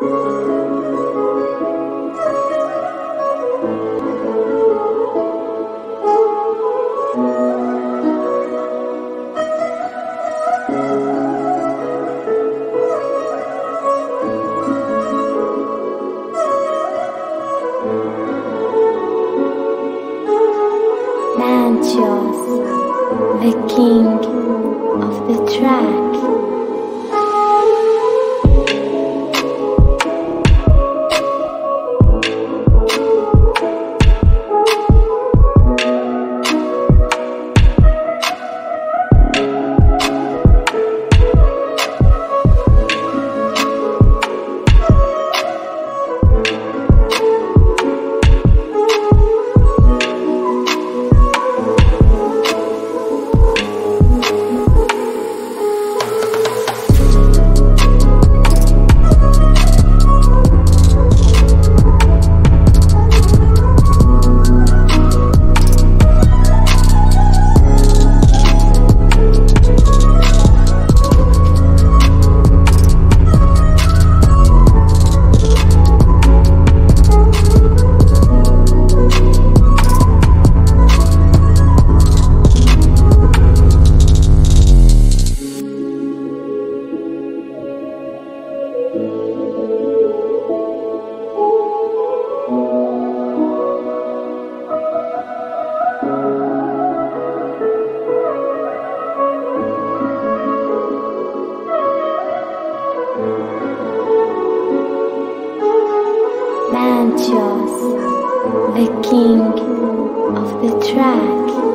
Mantios, the king of the track. Mantios, the king of the track.